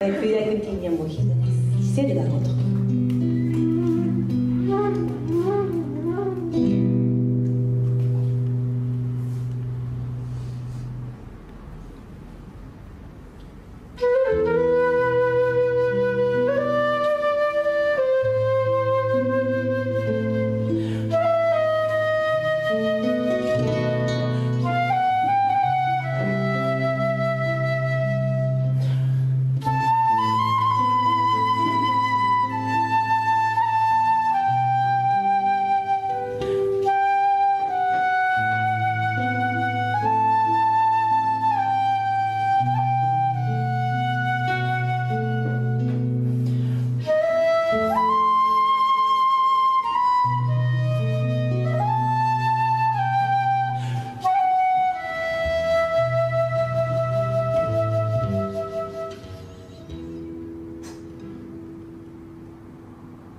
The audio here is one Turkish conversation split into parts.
福井大学近にはもう非せるだろうと。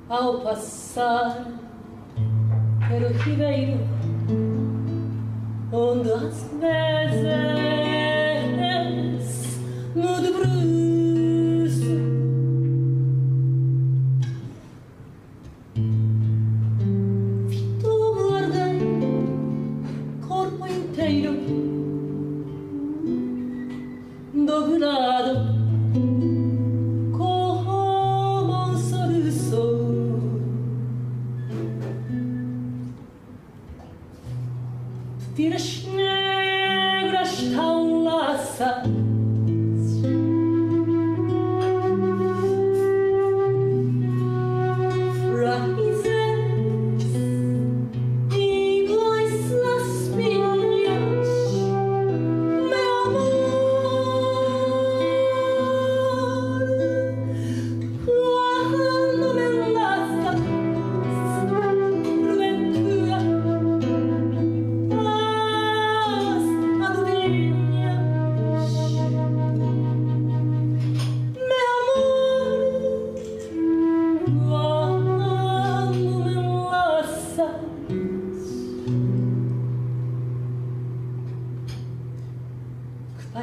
Ao passar pelo ribeiro onde as vezes Tira negras tão laça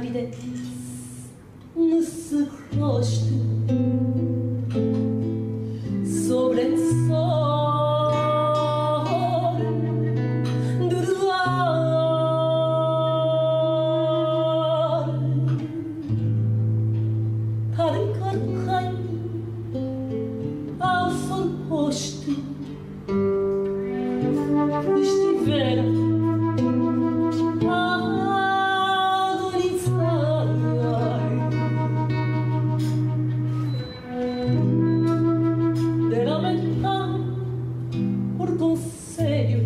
bir de nasıl hoştu sobre sol durlar. Karın karın kayın afın say you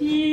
Merci.